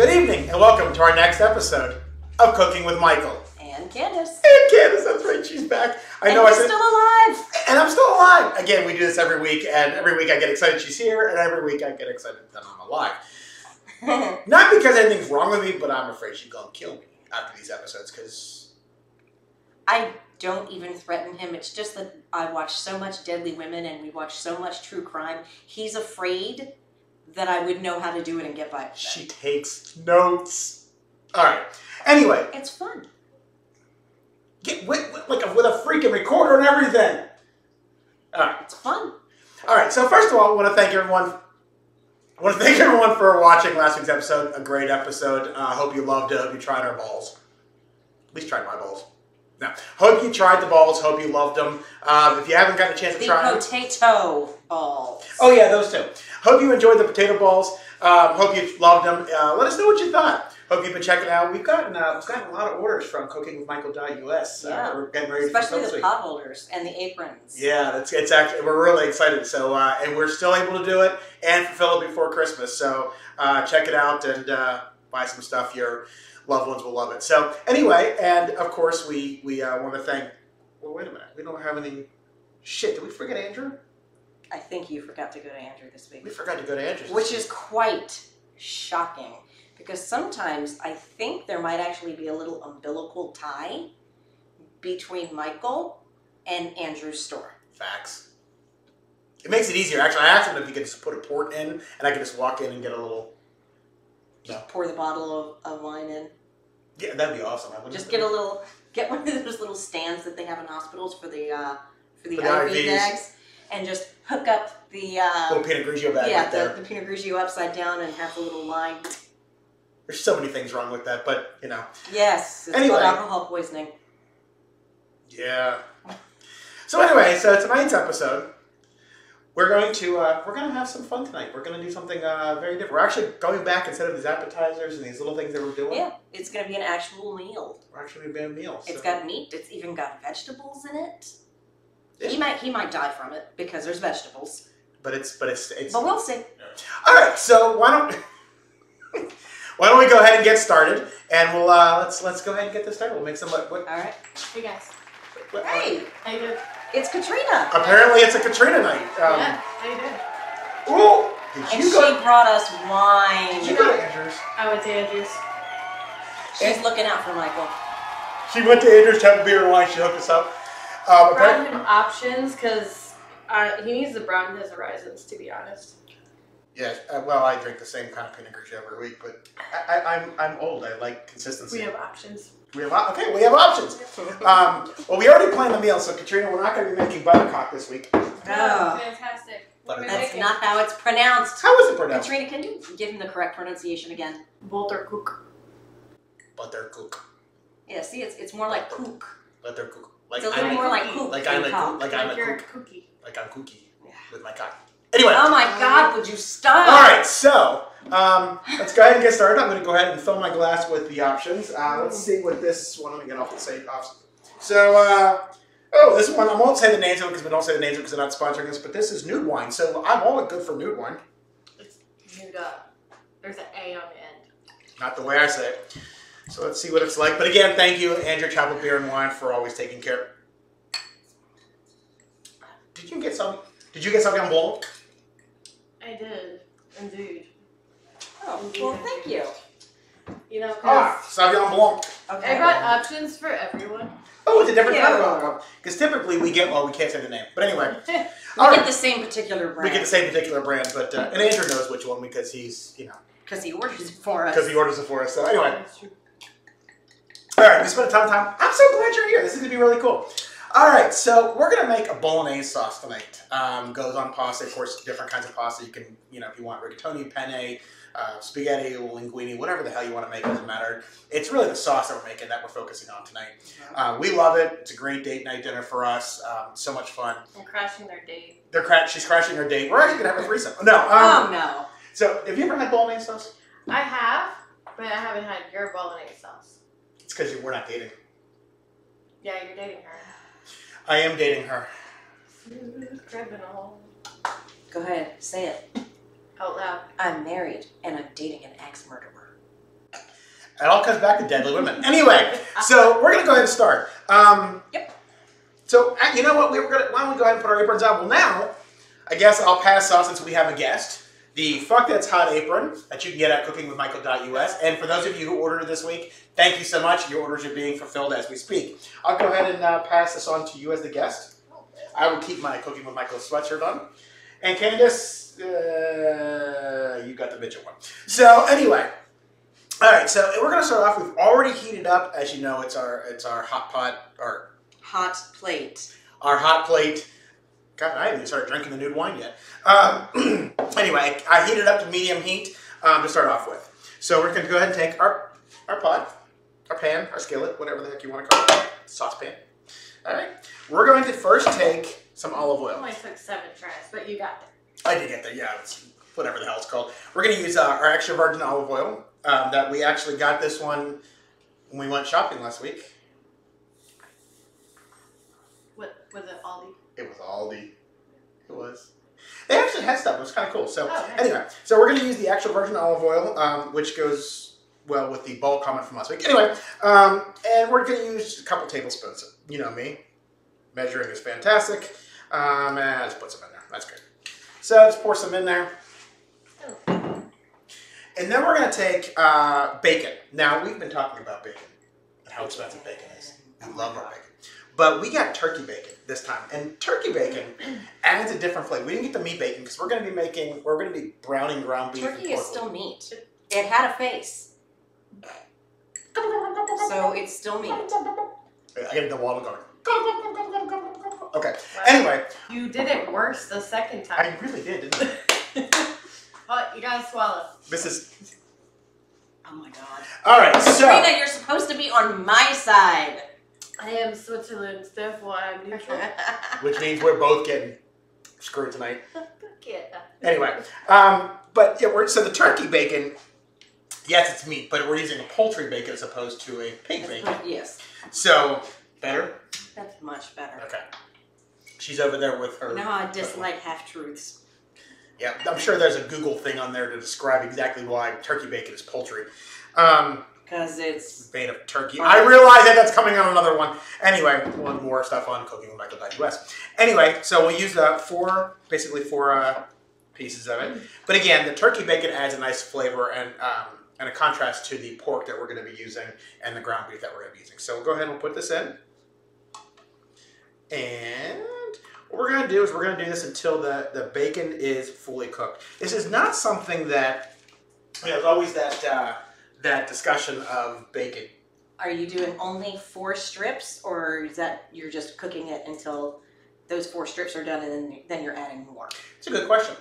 Good evening, and welcome to our next episode of Cooking with Michael. And Candace. And Candace, that's right, she's back. I and know I said, still alive. and I'm still alive. Again, we do this every week, and every week I get excited she's here, and every week I get excited that I'm alive. Not because anything's wrong with me, but I'm afraid she's gonna kill me after these episodes, because I don't even threaten him. It's just that I watch so much Deadly Women and we watch so much true crime. He's afraid that I would know how to do it and get by with she takes notes. All right. Anyway, It's fun. get with, with- like a, with a freaking recorder and everything. All right. It's fun. All right. So first of all, I want to thank everyone. I want to thank everyone for watching last week's episode. A great episode. I hope you loved it. Hope you tried our balls. At least tried my balls. No. Hope you tried the balls. Hope you loved them. Um, if you haven't gotten a chance to The try them, potato balls. oh yeah, those two. Hope you enjoyed the potato balls. Um, hope you loved them. Uh, let us know what you thought. Hope you've been checking out. We've gotten uh, we've gotten a lot of orders from CookingWithMichael.us. Uh, Yeah. we're getting ready Especially for the pot holders and the aprons. Yeah, that's it's actually we're really excited. So uh, and we're still able to do it and fulfill it before Christmas. So uh, check it out and uh, buy some stuff. Your loved ones will love it. So anyway, and of course we we uh, want to thank. Well, wait a minute. We don't have any. Shit, did we forget Andrew? I think you forgot to go to Andrew this week. We forgot to go to Andrew's. Which is quite shocking because sometimes I think there might actually be a little umbilical tie between Michael and Andrew's store. facts. It makes it easier. Actually, I asked him if he could just put a port in, and I could just walk in and get a little. Just pour the bottle of, of wine in. Yeah, that'd be awesome. Just get a little, get one of those little stands that they have in hospitals for the uh, for the For the IV IVs. bags, and just hook up the uh, little Pinot Grigio bag yeah right there. the, the Pinot Grigio upside down and have the little line. There's so many things wrong with that, but you know. Yes, it's Anyway. called alcohol poisoning. Yeah. So anyway, so tonight's episode, we're going to uh, we're going to have some fun tonight. We're going to do something uh, very different. We're actually going back instead of these appetizers and these little things that we're doing. Yeah, it's gonna be an actual meal. We're actually doing meals. It's so- It's got meat. It's even got vegetables in it. Yeah. He might he might die from it because there's vegetables. but it's but it's it's. But we'll see. All right, so why don't why don't we go ahead and get started, and we'll uh, let's let's go ahead and get this started. We'll make some what, what, All right. Hey guys. what- Hey, How you doing? It's Katrina, Apparently, it's a Katrina night. Um, yeah. How you doing? Oh, did and you she go? brought us wine. Did you go to Andrews? I went to Andrews. She's looking out for Michael. She went to Andrews to have a beer and wine. She hooked us up. Um, Brought him options because uh, he needs to broaden his horizons. To be honest. Yeah. Uh, well, I drink the same kind of Pinot Grigio every week, but I, I, I'm I'm old. I like consistency. We have options. We have op- okay. We have options. Um, well, we already planned the meal, so Katrina, we're not going to be making buttercock this week. Oh. fantastic. What are we That's making? not how it's pronounced. How is it pronounced? Katrina, can you give him the correct pronunciation again? Bolter cook. Buttercook. Yeah, see, it's it's more like kook. Buttercook. Like It's a little I'm more like cookie. kook like than I'm cook, like I'm Like a you're a cook, cookie. like I'm cookie Yeah. with my cock. Anyway. Oh my God! Would you stop? All right, so um, let's go ahead and get started. I'm going to go ahead and fill my glass with the options. Uh, let's see what this one. Let me get off the safe off. So, uh, oh, this one I won't say the names of it because we don't say the names of it because they're not sponsoring us. But this is nude wine, so I'm all good for nude wine. It's nude up. There's an A on the end. Not the way I say it. So let's see what it's like. But again, thank you, Andrew Chapel Beer and Wine, for always taking care. Did you get some? Did you get something on bowl? I did. Indeed. Oh, well, thank you. You know, 'cause Ah, Sauvignon Blanc. Okay. I got options for everyone. Oh, it's a different Yeah. kind of Because typically we get, well, we can't say the name. But anyway, we all get right. the same particular brand. We get the same particular brand, but uh, and Andrew knows which one because he's you know because he orders it for us. because he orders it for us. So anyway, all right, we spent a ton of time. I'm so glad you're here. This is gonna be really cool. All right, so we're gonna make a bolognese sauce tonight. Um, goes on pasta, of course, different kinds of pasta. You can you know if you want rigatoni, penne, uh, spaghetti, linguine, whatever the hell you want to make doesn't matter. It's really the sauce that we're making that we're focusing on tonight. Uh, we love it. It's a great date night dinner for us. Um, so much fun. I'm crashing their date. They're cra- she's crashing her date. We're actually gonna have a threesome. No. Um, oh no. So have you ever had bolognese sauce? I have, but I haven't had your bolognese sauce. It's because we're not dating. Yeah, you're dating her. I am dating her. Smooth criminal. Go ahead, say it. Out loud. I'm married and I'm dating an ex murderer. It all comes back to deadly women. Anyway, so we're gonna go ahead and start. Um, Yep. So uh, you know what? We were gonna. Why don't we go ahead and put our aprons on? Well, now I guess I'll pass off since we have a guest. The fuck that's hot apron that you can get at cookingwithmichael.us. And for those of you who ordered this week, thank you so much. Your orders are being fulfilled as we speak. I'll go ahead and uh, pass this on to you as the guest. I will keep my Cooking with Michael sweatshirt on. And Candace, uh, you got the midget one. So anyway, all right. So we're gonna start off. We've already heated up, as you know. It's our it's our hot pot or Hot plate. our hot plate. God, I haven't even started drinking the nude wine yet. Um, anyway, I heat it up to medium heat um, to start off with. So we're gonna go ahead and take our our pot, our pan, our skillet, whatever the heck you want to call it, saucepan. All right. We're going to first take some olive It oil. only took seven tries, but you got there. I did get there, Yeah, it's whatever the hell it's called. We're going to use uh, our extra virgin olive oil um, that we actually got this one when we went shopping last week. What was it, Aldi? It was Aldi. It was. They actually had stuff. It was kind of cool. So Oh, nice. anyway, so we're going to use the extra virgin olive oil, um, which goes well with the bulk comment from last week. Anyway, um, and we're going to use a couple tablespoons. You know me, measuring is fantastic. Um, and just put some in there. That's good. So just pour some in there. And then we're going to take uh, bacon. Now, we've been talking about bacon and how expensive bacon is. We love our bacon. But we got turkey bacon this time. And turkey bacon adds a different flavor. We didn't get the meat bacon because we're going to be making, we're going to be browning ground beef. Turkey and is still meat. It had a face, so it's still meat. I get the waddle going. Okay. Wow. Anyway, You did it worse the second time. I really did, didn't I? oh, you gotta swallow. This is. Oh my god. All right, so. Sabrina, you're supposed to be on my side. I am Switzerland, therefore I'm neutral. Which means we're both getting screwed tonight. Yeah. Anyway, um, but yeah, we're, so the turkey bacon, yes, it's meat, but we're using a poultry bacon as opposed to a pig bacon. yes, So, better? that's much better. Okay. She's over there with her. No, I dislike half truths. Yeah, I'm sure there's a Google thing on there to describe exactly why turkey bacon is poultry. Um, Because it's made of turkey. I realize that that's coming on another one. Anyway, one more stuff on cooking with Michael.us. Anyway, so we'll use uh, four, basically four uh, pieces of it. But again, the turkey bacon adds a nice flavor and um, and a contrast to the pork that we're going to be using and the ground beef that we're going to be using. So we'll go ahead and we'll put this in. And what we're going to do is we're going to do this until the, the bacon is fully cooked. This is not something that, you know, there's always that, uh, that discussion of bacon. Are you doing only four strips, or is that you're just cooking it until those four strips are done, and then then you're adding more? It's a good question.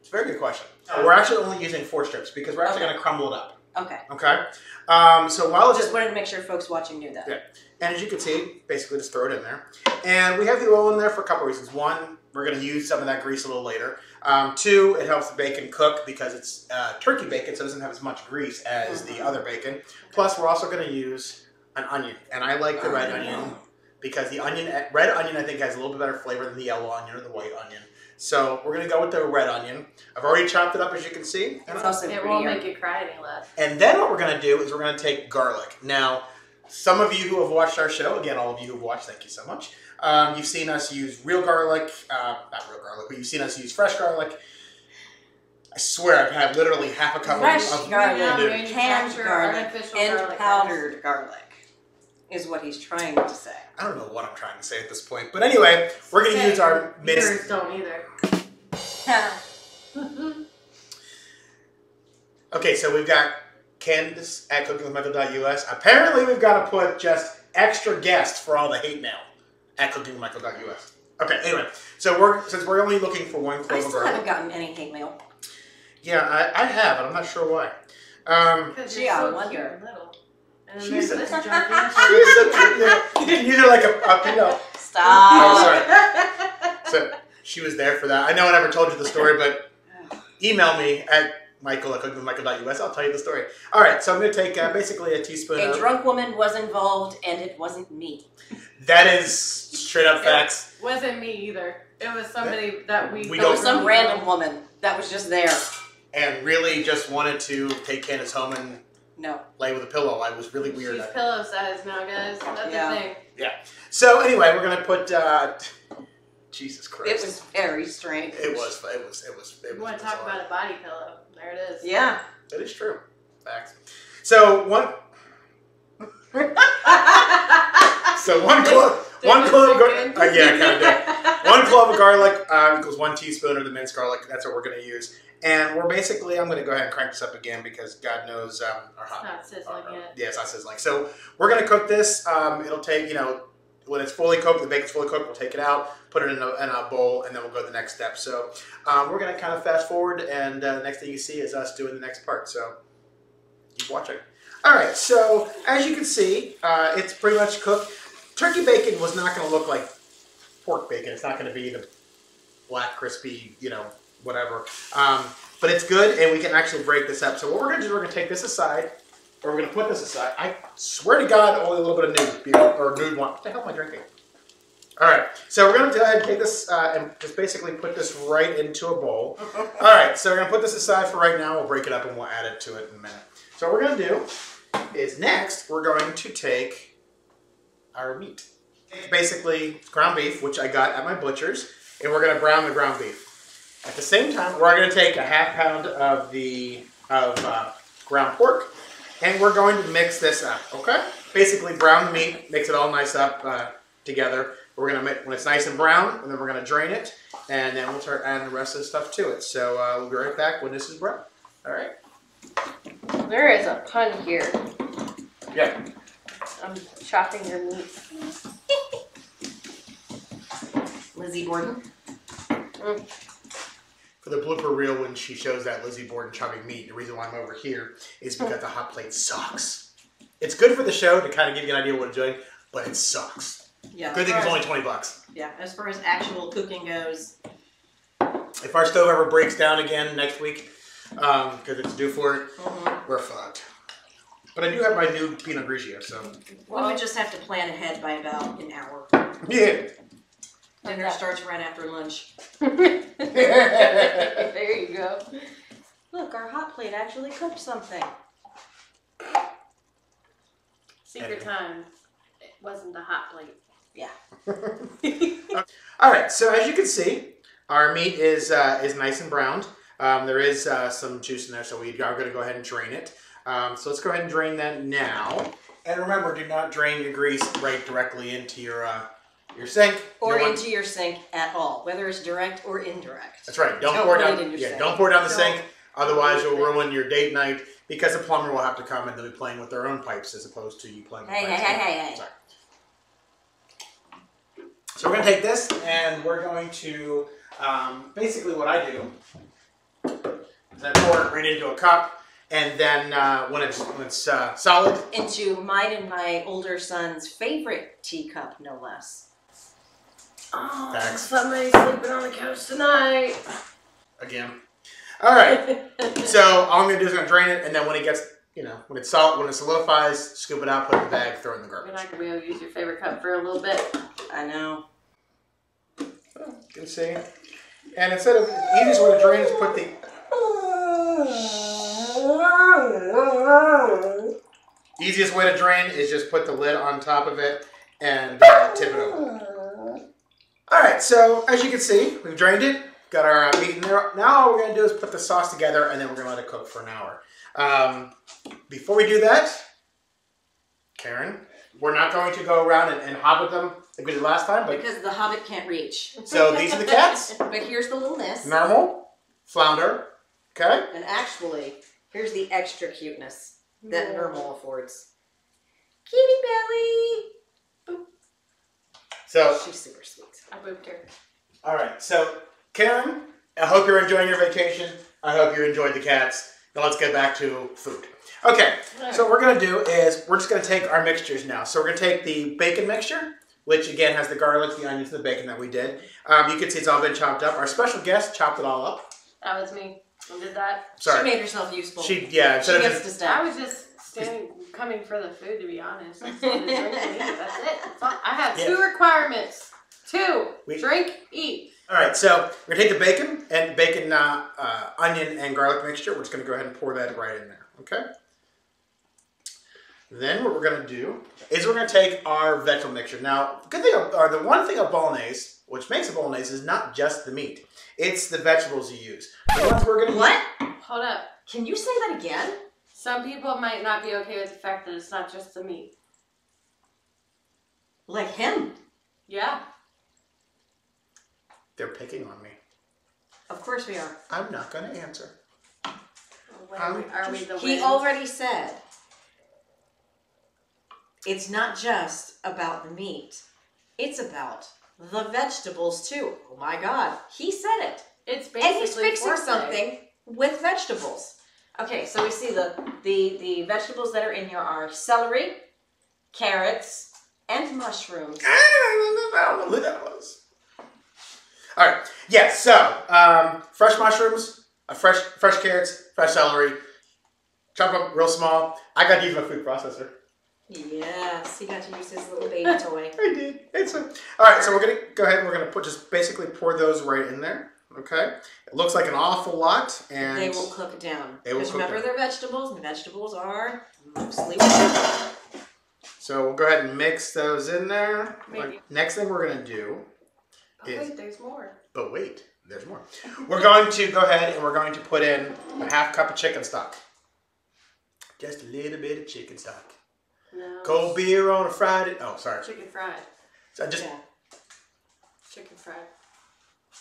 It's a very good question. Oh. We're actually only using four strips because we're actually Okay. going to crumble it up. Okay. Okay. Um, so while it's Just wanted to make sure folks watching knew that. Yeah. And as you can see, basically just throw it in there. And we have the oil in there for a couple reasons. One, we're going to use some of that grease a little later. Um, two, it helps the bacon cook because it's uh, turkey bacon, so it doesn't have as much grease as the Mhm. other bacon. Plus, we're also going to use an onion. And I like the red Oh. onion because the onion, red onion, I think has a little bit better flavor than the yellow onion or the white onion. So we're going to go with the red onion. I've already chopped it up, as you can see. It's also It won't make you cry any less. And then what we're going to do is we're going to take garlic. Now, some of you who have watched our show, again, all of you who have watched, thank you so much. Um, you've seen us use real garlic, uh, not real garlic, but you've seen us use fresh garlic. I swear I've had literally half a cup Fresh of, of garlic. Now dude. Canned manufacture garlic artificial and powdered garlic is what he's trying to say. I don't know what I'm trying to say at this point. But anyway, we're going to use our Yours minced. don't either. Okay, so we've got Candace at cookingwithmichael.us. Apparently, we've got to put just extra guests for all the hate mail at cookingwithmichael.us. Okay, anyway, so we're since we're only looking for one I clove of still garlic. haven't gotten any hate mail. Yeah, I, I have, but I'm not sure why. Um, Because Gee, you're I so wonder. cute and little. And then She's a- this she's so cute. Yeah, you can use her like a, a you know. Stop. Oh, So she was there for that. I know I never told you the story, but email me at michael at cookingwithmichael.us. I'll tell you the story. All right, so I'm going to take uh, basically a teaspoon A of. drunk woman was involved, and it wasn't me. That is straight up facts. Wasn't me either. It was somebody that we. We It don't- was some random woman that was just there. And really just wanted to take Candace home and No. lay with a pillow. I was really weird. She's I- pillow size now, guys. That's Yeah. the thing. Yeah. So anyway, we're gonna put. Uh, Jesus Christ! It was very strange. It was. It was. It was. It You was want to talk about a body pillow? There it is. Yeah. That is true. Facts. So one. So one clove. One clove. Gar- uh, yeah, kind of did. One clove of garlic uh, equals one teaspoon of the minced garlic. That's what we're going to use. And we're basically, I'm going to go ahead and crank this up again because God knows um, our It's hot. not sizzling our- yet. Yeah, it's not sizzling. So we're going to cook this. Um, it'll take, you know, when it's fully cooked, the bacon's fully cooked, we'll take it out, put it in a, in a bowl, and then we'll go to the next step. So um, we're going to kind of fast forward, and uh, the next thing you see is us doing the next part. So keep watching. All right, so as you can see, uh, it's pretty much cooked. Turkey bacon was not going to look like pork bacon. It's not going to be the black, crispy, you know, whatever. Um, but it's good, and we can actually break this up. So what we're going to do, we're going to take this aside, or we're going to put this aside. I swear to God, only a little bit of nude, or nude one. What the hell am I drinking? All right, so we're going to go ahead and take this uh, and just basically put this right into a bowl. All right, so we're going to put this aside for right now. We'll break it up and we'll add it to it in a minute. So what we're going to do is next, we're going to take our meat. Basically, ground beef, which I got at my butcher's, and we're going to brown the ground beef. At the same time, we're going to take a half pound of the of uh, ground pork, and we're going to mix this up. Okay? Basically, brown the meat, mix it all nice up uh, together. We're gonna make when it's nice and brown, and then we're gonna drain it, and then we'll start adding the rest of the stuff to it. So uh, we'll be right back when this is brown. All right? There is a pun here. Yeah. I'm chopping your meat. Lizzie Borden. For the blooper reel, when she shows that Lizzie Borden chopping meat, the reason why I'm over here is because the hot plate sucks. It's good for the show to kind of give you an idea what it's doing, but it sucks. Yeah. Good thing it's far only twenty bucks. Yeah, as far as actual cooking goes, If our stove ever breaks down again next week, because it's due for it, mhm. we're fucked. But I do have my new Pinot Grigio, so we would just have to plan ahead by about an hour. yeah. Dinner Okay. starts right after lunch. there you go. Look, our hot plate actually cooked something. Secret time. It wasn't the hot plate. Yeah. All right, so as you can see, our meat is uh, is nice and browned. Um, there is uh, some juice in there, so we are going to go ahead and drain it. Um, so let's go ahead and drain that now. And remember, do not drain your grease right directly into your uh, your sink. Or You into your sink at all, whether it's direct or indirect. That's right. Don't, Don't pour down. yeah, sink. don't pour down the Don't- sink. Otherwise, you'll ruin your date night because the plumber will have to come and they'll be playing with their own pipes as opposed to you playing with Hey, hey, hey, hey, hey. Sorry. So we're going to take this and we're going to um, basically what I do is I pour it right into a cup, and then uh, when it's when it's uh, solid, Into mine and my older son's favorite teacup, no less. Oh, Facts. somebody's sleeping on the couch tonight. again. All right. So all I'm gonna do is I'm gonna drain it, and then when it gets, you know, when it's salt, when it solidifies, scoop it out, put it in the bag, throw it in the garbage. You're garbage. not gonna be able to use your favorite cup for a little bit. I know. You can see. And instead of easiest way to drain is put the easiest way to drain is just put the lid on top of it and uh, tip it over. All right. So as you can see, we've drained it. Got our uh, meat in there. Now all we're gonna do is put the sauce together, and then we're gonna let it cook for an hour. Um, before we do that, Karen, we're not going to go around and, and hobbit them like we did last time, but Because the hobbit can't reach. so these are the cats. But here's the little miss. Normal, flounder, okay? And actually, here's the extra cuteness that No. normal affords. Kitty belly! So, She's super sweet. I booped her. all right. So, Karen, I hope you're enjoying your vacation. I hope you enjoyed the cats. Now let's get back to food. Okay, so what we're gonna do is we're just gonna take our mixtures now. So we're gonna take the bacon mixture, which again has the garlic, the onions, and the bacon that we did. Um, you can see it's all been chopped up. Our special guest chopped it all up. That was me. Who did that? Sorry. She made herself useful. she yeah. She gets just, to I was just standing, coming for the food, to be honest. I just wanted to drink and eat. That's it. That's all. I have two requirements. Two. We- Drink, eat. all right, so we're gonna take the bacon and bacon, uh, uh, onion, and garlic mixture. We're just gonna go ahead and pour that right in there. Okay. Then what we're gonna do is we're gonna take our vegetable mixture. Now, good thing, or the one thing of bolognese, which makes a bolognese, is not just the meat; it's the vegetables you use. The ones we're gonna What? Hold up. Can you say that again? Some people might not be okay with the fact that it's not just the meat. Like him? Yeah. they're picking on me. Of course we are. I'm not gonna answer. When Um, are we, are we the He wins? already said it's not just about the meat. It's about the vegetables too. Oh my god. He said it. It's and he's basically fixing foreplay. something with vegetables. Okay, so we see the, the the vegetables that are in here are celery, carrots, and mushrooms. I don't know who that was. All right. Yeah. So, um, fresh mushrooms, uh, fresh fresh carrots, fresh celery, chop up real small. I got to use my food processor. Yes, he got to use his little baby toy. I did. It's a, all right. So we're gonna go ahead and we're gonna put just basically pour those right in there. Okay. It looks like an awful lot, and They will cook it down. They will cook remember down. they're vegetables, and vegetables are mostly water. so we'll go ahead and mix those in there. Like, next thing we're gonna do Oh, is wait, there's more. But wait, there's more. We're going to go ahead and we're going to put in a half cup of chicken stock. Just a little bit of chicken stock. No. Cold beer on a Friday. Oh, sorry. Chicken fried. So just Yeah. Chicken fried.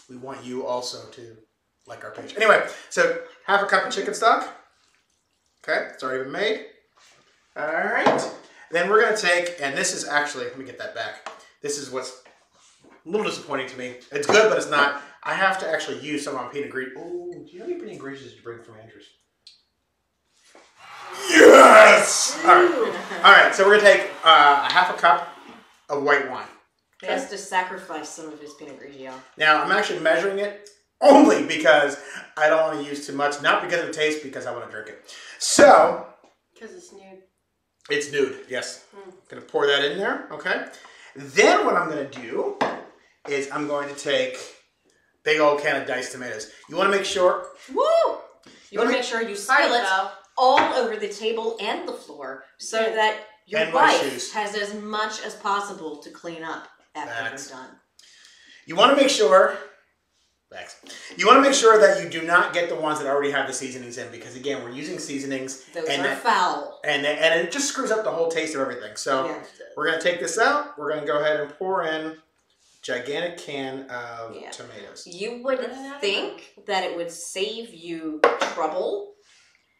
We want you also to like our page. Anyway, so half a cup of chicken stock. Okay, it's already been made. All right. Then we're gonna take, and this is actually, let me get that back. This is what's a little disappointing to me. It's good, but it's not. I have to actually use some of my peanut ingredients. Oh, do you know how many did you bring from Andrews? Yes! All right. All right, so we're gonna take uh, a half a cup of white wine. He has to sacrifice some of his Pinot Grigio. Now I'm actually measuring it only because I don't want to use too much, not because of the taste, because I want to drink it. So Because it's nude. it's nude. Yes, Hmm. gonna pour that in there. Okay. Then what I'm gonna do is I'm going to take big old can of diced tomatoes. You want to make sure. Woo! You want to make sure you spill it Belle. all over the table and the floor so that your And wife shoes. has as much as possible to clean up after you're done. You want to make sure. Thanks. You want to make sure that you do not get the ones that already have the seasonings in, because again, we're using seasonings, Those and are that- foul. and and it just screws up the whole taste of everything. So. Yeah. We're gonna take this out. We're gonna go ahead and pour in gigantic can of Yeah. tomatoes. You would think that it would save you trouble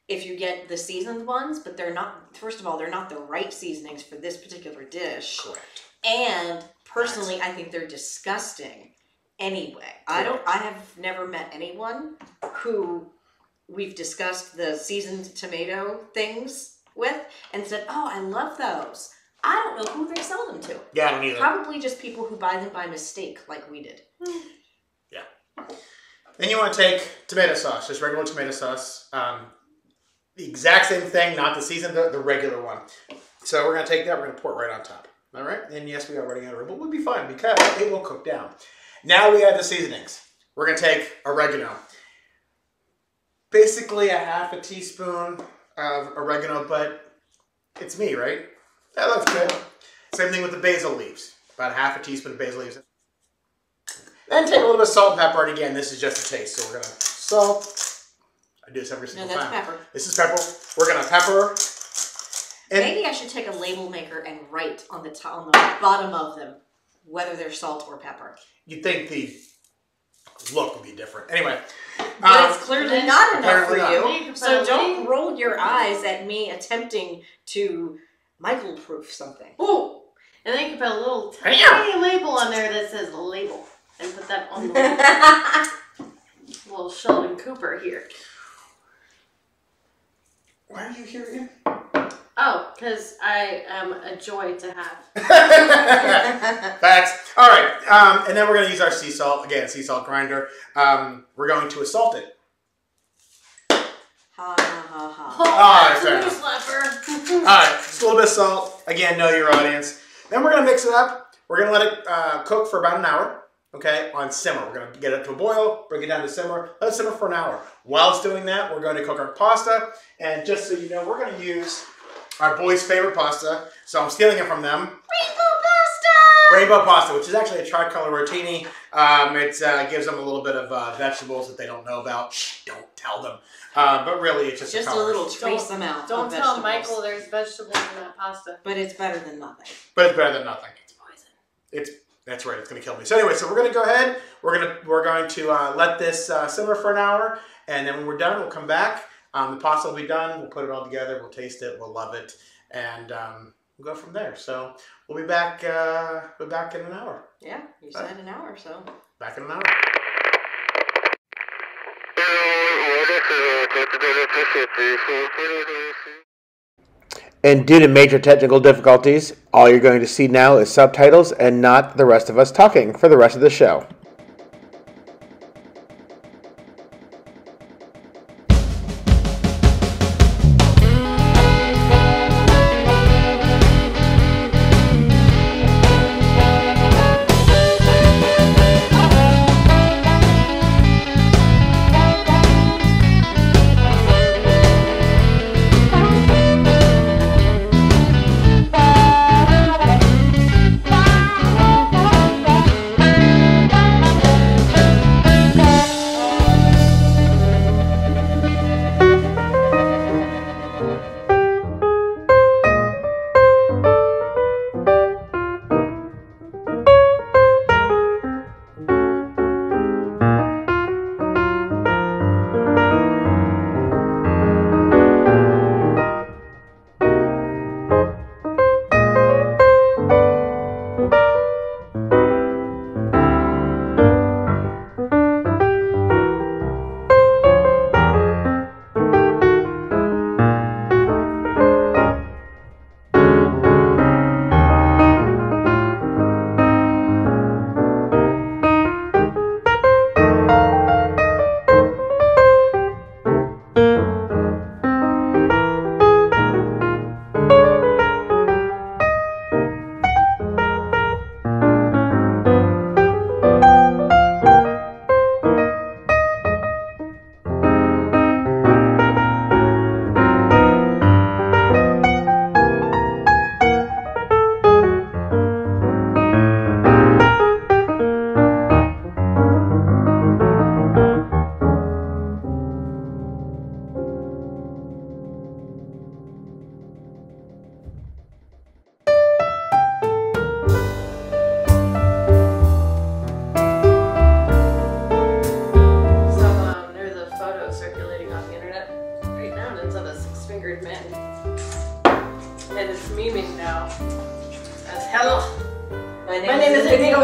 if you get the seasoned ones, but they're not. First of all, they're not the right seasonings for this particular dish. Correct. And personally, I think they're disgusting. Anyway, I don't. I have never met anyone who we've discussed the seasoned tomato things with and said, "Oh, I love those." I don't know who they sell them to. Yeah, I don't either. Probably just people who buy them by mistake, like we did. Yeah. Then you want to take tomato sauce, just regular tomato sauce. Um, the exact same thing, not the seasoned, the, the regular one. So we're gonna take that. We're gonna pour it right on top. All right. And yes, we are running out of room, but we'll be fine because it will cook down. Now we add the seasonings. We're gonna take oregano. Basically a half a teaspoon of oregano, but it's me, right? That looks good. Same thing with the basil leaves. About half a teaspoon of basil leaves. Then take a little bit of salt and pepper, and again, this is just a taste. So we're gonna salt. I do this every No, single that's time. pepper. This is pepper. We're gonna pepper. And Maybe I should take a label maker and write on the top, on the bottom of them whether they're salt or pepper. you'd think the look would be different. Anyway, But um, it's clearly not enough for apparently not. you. You So don't roll your eyes at me attempting to Michael proof something. Ooh. And then you can put a little tiny Yeah. label on there that says label. And put that on the little Sheldon Cooper here. why are you here again? Oh, because I am a joy to have. Facts. All right, um, and then we're gonna use our sea salt again, sea salt grinder. Um, we're going to salt it. ha ha ha ha. Ah, that's fair a enough. slapper. All right, just a little bit of salt. Again, know your audience. Then we're gonna mix it up. We're gonna let it uh, cook for about an hour. Okay, on simmer. We're gonna get it to a boil, bring it down to simmer. Let it simmer for an hour. While it's doing that, we're going to cook our pasta. And just so you know, we're gonna use our boys' favorite pasta. So I'm stealing it from them. Rainbow pasta! Rainbow pasta, which is actually a tricolor rotini. Um, it uh, gives them a little bit of uh, vegetables that they don't know about. Shh, don't tell them. Uh, but really, it's just, Just a colors. little trace amount Don't of tell vegetables. Michael there's vegetables in that pasta. But it's better than nothing. But it's better than nothing. It's poison. It's that's right. It's gonna kill me. So anyway, so we're gonna go ahead. We're gonna we're going to uh, let this uh, simmer for an hour, and then when we're done, we'll come back. Um, the pasta will be done. We'll put it all together. We'll taste it. We'll love it, and um, we'll go from there. So we'll be back. Uh, we'll back in an hour. Yeah, you said an hour, so. Back in an hour. And due to major technical difficulties, all you're going to see now is subtitles and not the rest of us talking for the rest of the show.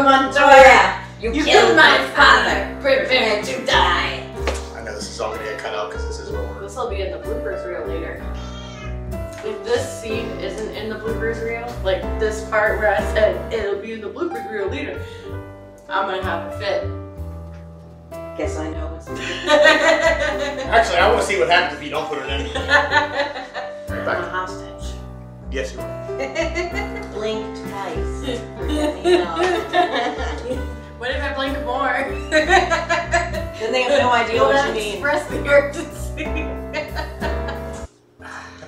Name is Inigo Montoya. You, You killed my father. Prepare to die. I know this is all gonna get cut out because this is what we're. This will be in the bloopers reel later. If this scene isn't in the bloopers reel, like this part where I said it'll be in the bloopers reel later, I'm gonna have a fit. Guess I know what's Actually, I want to see what happens if you don't put it in. I'm a Back. hostage. Yes, you are. Blink twice. Forget me not. What if I blink more? Then they have no idea Will what you mean. Express the urgency.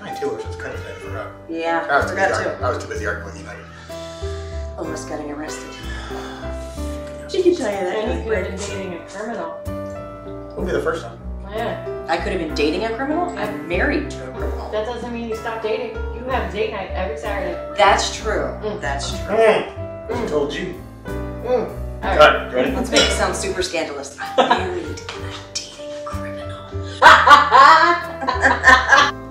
Mine too. I was cut it. I forgot. Uh, yeah, I I was, too busy forgot arguing, to. I was too busy arguing with United. Almost getting arrested. She can tell you that. And you could have been dating a criminal. It'll be the first time. Yeah. I could have been dating a criminal. I'm married to a criminal. That doesn't mean you stop dating. You have date night every Saturday. That's true. Mm. That's true. Mm. Mm. Told you. Mm. All right. All right. ready? Let's make it sound super scandalous. I'm married and I'm dating a criminal.